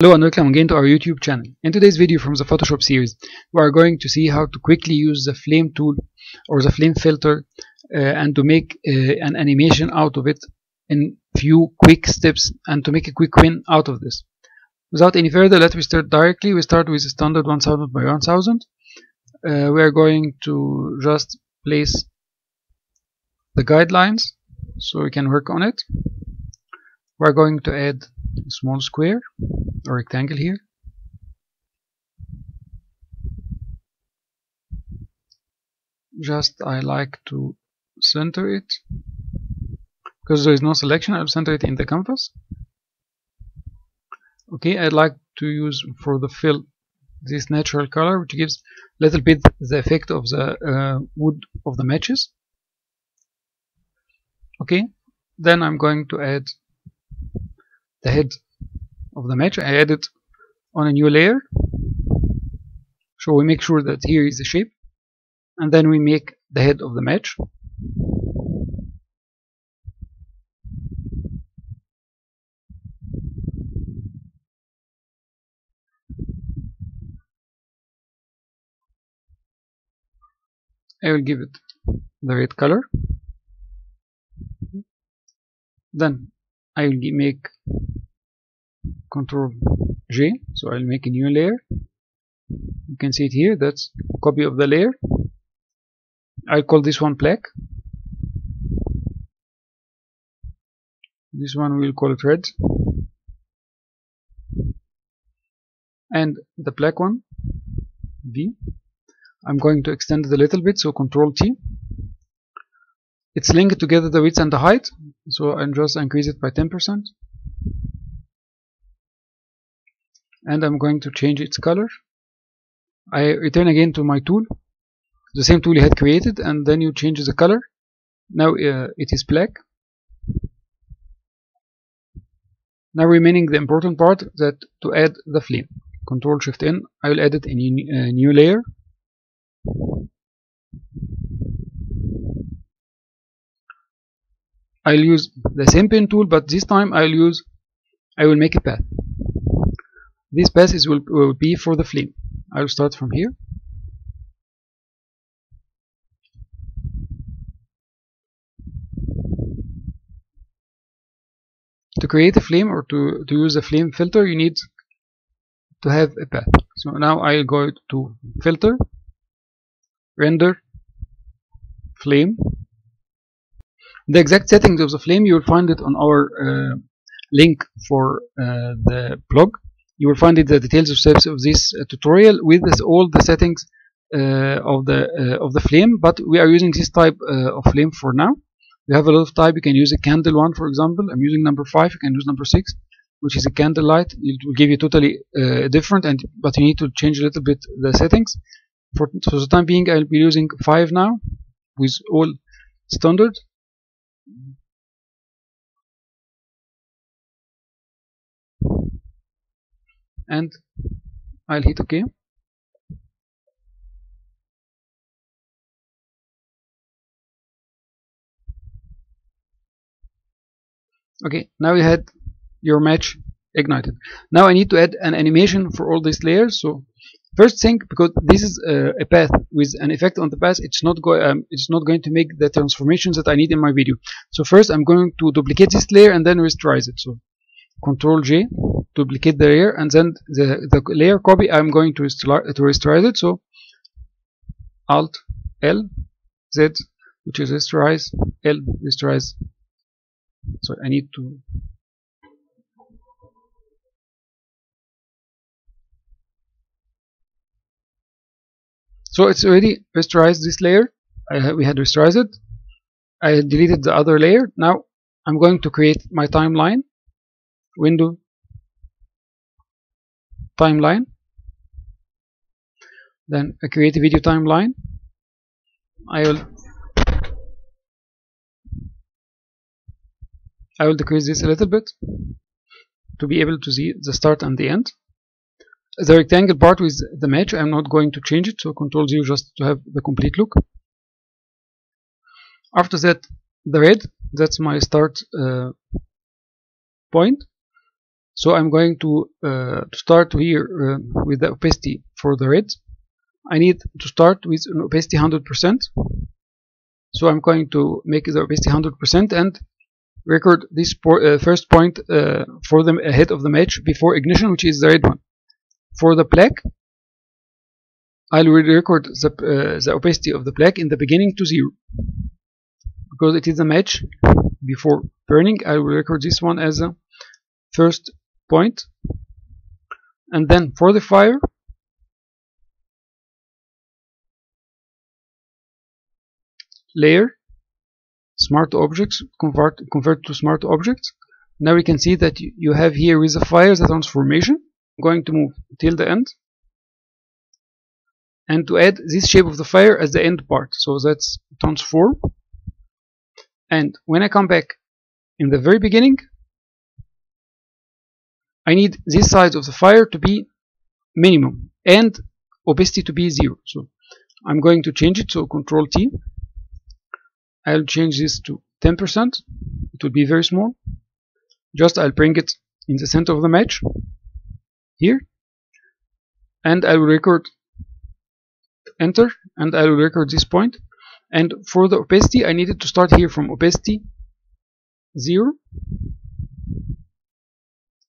Hello and welcome again to our YouTube channel. In today's video from the Photoshop series, we are going to see how to quickly use the flame tool or the flame filter uh, and to make uh, an animation out of it in few quick steps and to make a quick win out of this. Without any further, let me start directly. We start with a standard 1000 by 1000. Uh, we are going to just place the guidelines so we can work on it. We're going to add a small square or rectangle here. Just I like to center it. Because there is no selection I'll center it in the canvas. Okay I'd like to use for the fill this natural color which gives a little bit the effect of the uh, wood of the matches. Okay then I'm going to add the head of the match. I add it on a new layer. So we make sure that here is the shape. And then we make the head of the match. I will give it the red color. Then I will make control J so I'll make a new layer. You can see it here that's a copy of the layer. I'll call this one black. This one we'll call it red. And the black one V. I'm going to extend it a little bit so control T. It's linked together the width and the height so I'll just increase it by 10% and I'm going to change its color. I return again to my tool the same tool you had created and then you change the color. Now uh, it is black. Now remaining the important part that to add the flame. Control shift n I will add it in a new layer. I'll use the same pen tool but this time I'll use I will make a path this path is will, will be for the flame I will start from here. To create a flame or to, to use a flame filter you need to have a path. So now I'll go to filter render flame. The exact settings of the flame you will find it on our uh, link for uh, the blog you will find it the details of steps of this uh, tutorial with all the settings uh, of the uh, of the flame but we are using this type of flame for now. We have a lot of type. You can use a candle one for example. I'm using number 5 you can use number 6 which is a candle light. It will give you totally different and but you need to change a little bit the settings. For, for the time being I'll be using 5 now with all standard and I'll hit OK. Okay now you had your match ignited. Now I need to add an animation for all these layers. So first thing because this is uh, a path with an effect on the path it's not going um, it's not going to make the transformations that I need in my video. So first I'm going to duplicate this layer and then rasterize it. So control J duplicate the layer and then the, the layer copy I'm going to, to it. So alt L Z which is rasterize L rasterize. So I need to so it's already rasterized this layer. We had rasterized it. I deleted the other layer. Now I'm going to create my timeline window timeline? Then I create a video timeline. I will I will decrease this a little bit to be able to see the start and the end. The rectangle part with the match I'm not going to change it so control 0 just to have the complete look. After that the red that's my start uh, point so I'm going to, uh, start here uh, with the opacity for the red. I need to start with an opacity 100% so I'm going to make the opacity 100% and record this uh, first point uh, for them ahead of the match before ignition which is the red one. For the black I'll record the, uh, the opacity of the black in the beginning to zero. Because it is a match before burning I will record this one as a first point. And then for the fire layer smart objects convert convert to smart objects. Now we can see that you have here with the fire the transformation I'm going to move till the end. And to add this shape of the fire as the end part. So that's transform and when I come back in the very beginning I need this size of the fire to be minimum and opacity to be zero. So I'm going to change it so control T. I'll change this to 10% it will be very small. Just I'll bring it in the center of the match here. And I will record enter and I will record this point. And for the opacity I needed to start here from opacity 0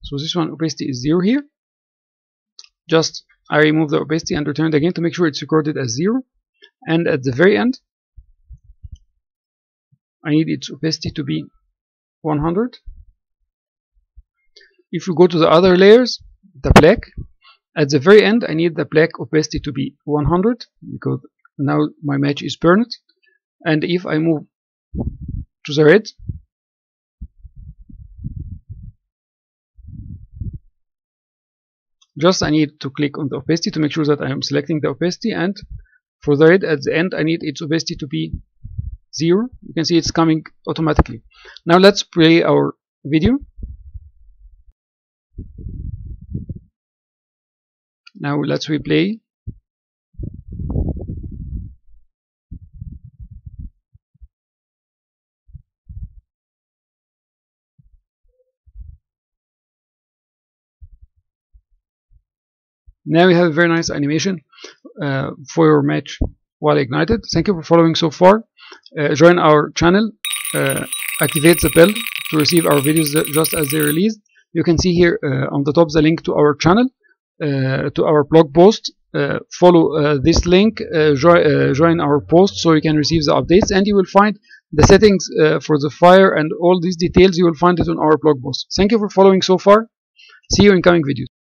so this one opacity is 0 here. Just I remove the opacity and return it again to make sure it's recorded as 0 and at the very end I need its opacity to be 100 if we go to the other layers the black at the very end I need the black opacity to be 100 because now my match is burned. And if I move to the red just I need to click on the opacity to make sure that I am selecting the opacity and for the red at the end I need its opacity to be 0 you can see it's coming automatically. Now let's play our video. Now let's replay now we have a very nice animation uh, for your match while ignited. Thank you for following so far. Uh, join our channel uh, activate the bell to receive our videos just as they released you can see here uh, on the top the link to our channel uh, to our blog post. Uh, follow uh, this link jo join our post so you can receive the updates and you will find the settings for the fire and all these details you will find it on our blog post. Thank you for following so far. See you in coming videos